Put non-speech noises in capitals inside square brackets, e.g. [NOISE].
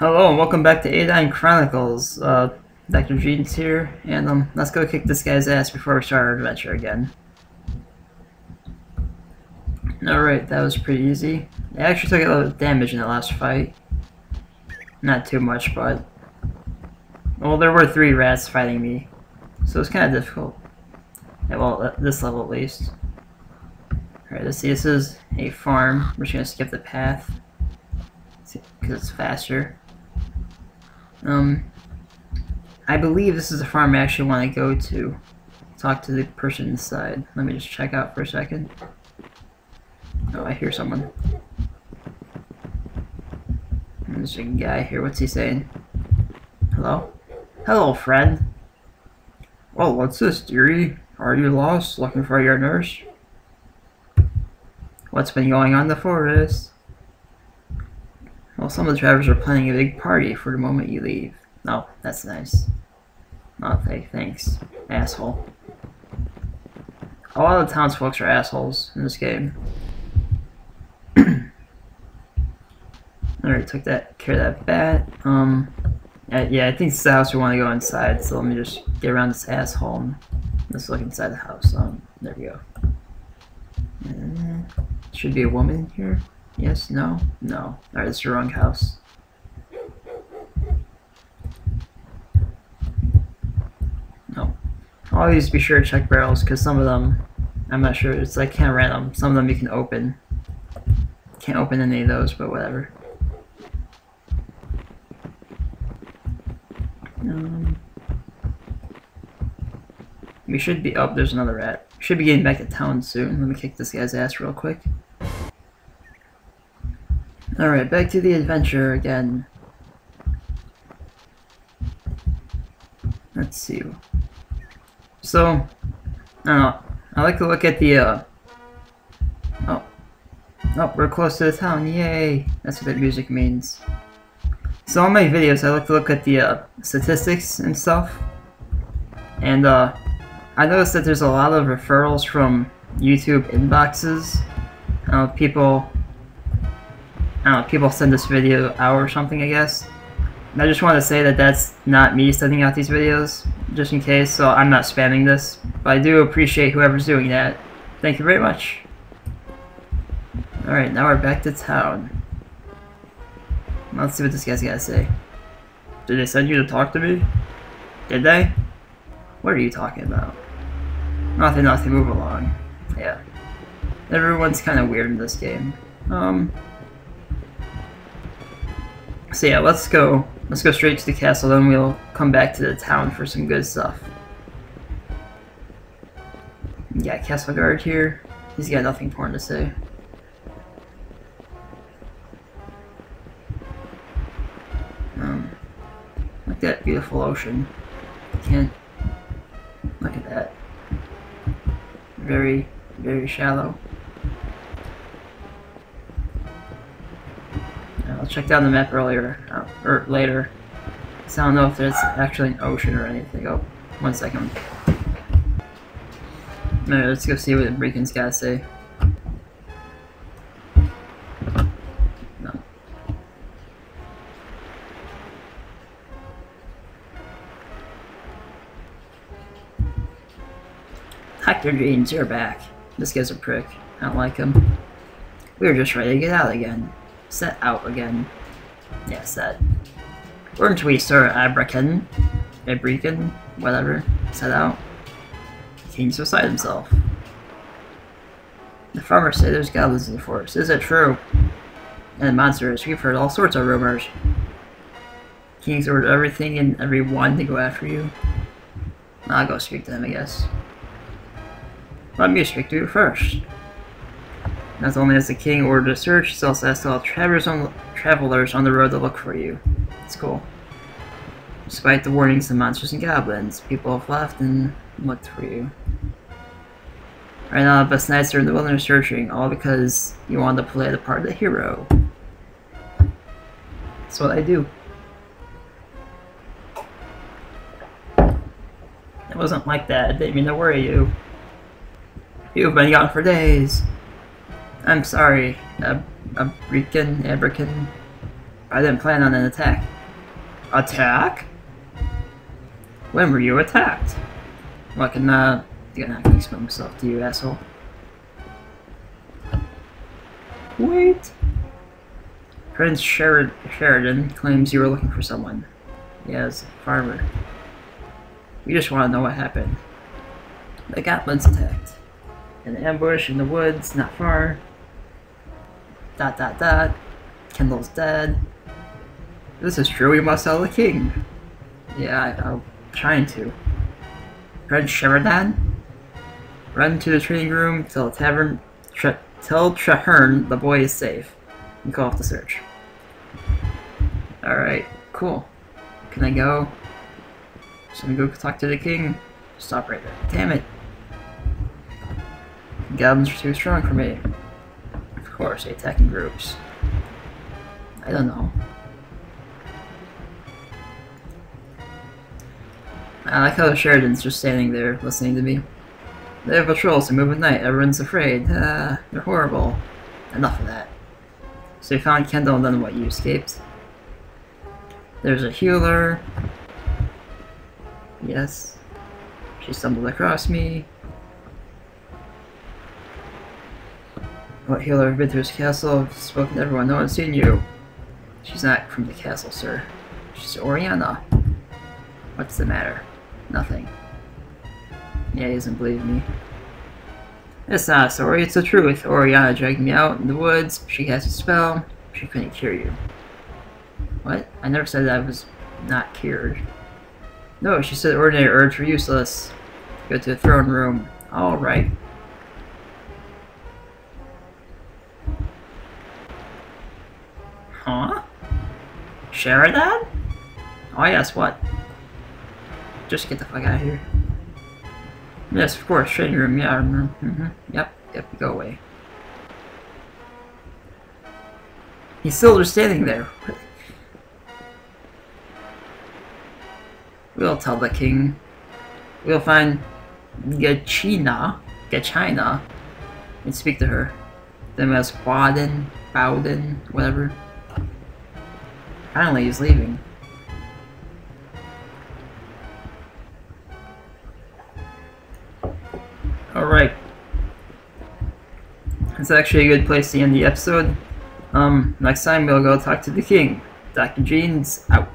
Hello and welcome back to Aidyn Chronicles. Uh, Dr. Jeans here, and um, let's go kick this guy's ass before we start our adventure again. Alright, that was pretty easy. I actually took a little damage in the last fight. Not too much, but... Well, there were three rats fighting me, so it's kind of difficult. Yeah, well, at this level at least. Alright, let's see, this is a farm. We're just gonna skip the path. Because it's faster. Um, I believe this is the farm I actually want to go to. Talk to the person inside. Let me just check out for a second. Oh, I hear someone. There's a guy here. What's he saying? Hello? Hello, friend. Well, what's this, dearie? Are you lost, looking for your nurse? What's been going on in the forest? Well, some of the drivers are planning a big party for the moment you leave. Oh, that's nice. Okay, thanks, asshole. A lot of the townsfolk are assholes in this game. [CLEARS THROAT] Alright, took that care of that bat. Um, yeah, I think this is the house we want to go inside, so let me just get around this asshole and let's look inside the house. Um, there we go. And should be a woman here. Yes, no, no. Alright, it's the wrong house. No. Always be sure to check barrels, because some of them, I'm not sure, it's like kind of random. Some of them you can open. Can't open any of those, but whatever. Um, we should be, oh, there's another rat. Should be getting back to town soon. Let me kick this guy's ass real quick. Alright, back to the adventure again. Let's see. So, I. I like to look at the, uh... Oh. Oh, we're close to the town. Yay! That's what that music means. So on my videos, I like to look at the uh, statistics and stuff. And, uh, I noticed that there's a lot of referrals from YouTube inboxes. Uh, people I don't know, people send this video out or something, I guess. And I just want to say that that's not me sending out these videos, just in case, so I'm not spamming this. But I do appreciate whoever's doing that. Thank you very much. Alright, now we're back to town. Let's see what this guy's got to say. Did they send you to talk to me? Did they? What are you talking about? Nothing, nothing, move along. Yeah. Everyone's kind of weird in this game. Um, so yeah, let's go. Let's go straight to the castle, then we'll come back to the town for some good stuff. Yeah, castle guard here. He's got nothing important to say. Um, like that beautiful ocean. Can't look at that. Very, very shallow. Checked out the map earlier, uh, or later. So I don't know if there's actually an ocean or anything. Oh, one second. Alright, let's go see what the Breakin's gotta say. No. Jeans, you're back. This guy's a prick. I don't like him. We were just ready to get out again set out again. Yeah, set. Weren't we, Sir Abrecan? Abrecan? Whatever. Set out. King beside himself. The farmers say there's goblins in the forest. Is it true? And monsters. We've heard all sorts of rumors. King's ordered everything and everyone to go after you. I'll go speak to them, I guess. Let me speak to you first. Not only has the king ordered a search, he's also asked all travelers on, travelers on the road to look for you. It's cool. Despite the warnings of monsters and goblins, people have left and looked for you. Right now, the best knights are in the wilderness searching, all because you want to play the part of the hero. That's what I do. It wasn't like that. I didn't mean to worry you. You've been gone for days. I'm sorry, Ab Abrecan, Abrecan. I didn't plan on an attack. Attack? When were you attacked? Well, I can, uh, I'm not gonna explain myself to you, asshole. Wait. Prince Sherod Sheridan claims you were looking for someone. Yes, farmer. We just want to know what happened. The goblins attacked. An ambush in the woods, not far. Dot dot dot. Kendall's dead. This is true, we must tell the king. Yeah, I, I'm trying to. Prince Sheridan? Run to the training room, tell the tavern, tre tell Treherne the boy is safe, and call off the search. Alright, cool. Can I go? So we go talk to the king. Stop right there. Damn it. Goblins are too strong for me. Course, they attack in groups. I don't know. I like how the Sheridan's just standing there listening to me. They have patrols, they move at night, everyone's afraid. Ah, they're horrible. Enough of that. So you found Kendall and then what, you escaped? There's a healer. Yes. She stumbled across me. What healer have been to his castle? I've spoken to everyone, no one's seen you. She's not from the castle, sir. She's Oriana. What's the matter? Nothing. Yeah, he doesn't believe me. It's not a story, it's the truth. Oriana dragged me out in the woods. She has a spell. She couldn't cure you. What? I never said I was not cured. No, she said ordinary herbs were useless. Go to the throne room. Alright. Sheridan? Oh yes, what? Just get the fuck out of here. Yes, of course, training room, yeah. Mm -hmm. Yep, yep, go away. He's still just standing there. [LAUGHS] We'll tell the king. We'll find Gachina, Gachina, and speak to her. Them as Bowden, Bowden, whatever. Finally, he's leaving. Alright. It's actually a good place to end the episode. Um, next time we'll go talk to the king. Dr. Jeans, out.